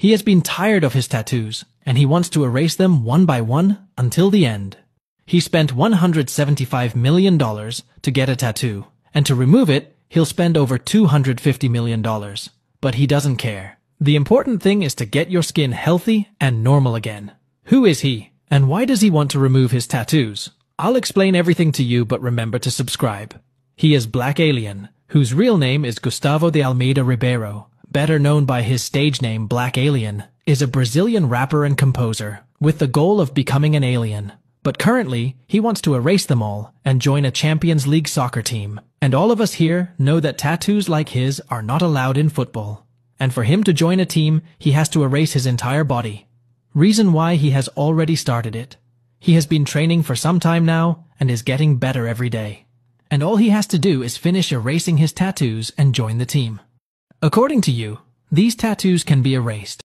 He has been tired of his tattoos, and he wants to erase them one by one until the end. He spent $175 million to get a tattoo, and to remove it, he'll spend over $250 million. But he doesn't care. The important thing is to get your skin healthy and normal again. Who is he? And why does he want to remove his tattoos? I'll explain everything to you, but remember to subscribe. He is Black Alien, whose real name is Gustavo de Almeida Ribeiro, better known by his stage name Black Alien, is a Brazilian rapper and composer, with the goal of becoming an alien. But currently, he wants to erase them all and join a Champions League soccer team. And all of us here know that tattoos like his are not allowed in football. And for him to join a team, he has to erase his entire body. Reason why he has already started it. He has been training for some time now and is getting better every day. And all he has to do is finish erasing his tattoos and join the team. According to you, these tattoos can be erased.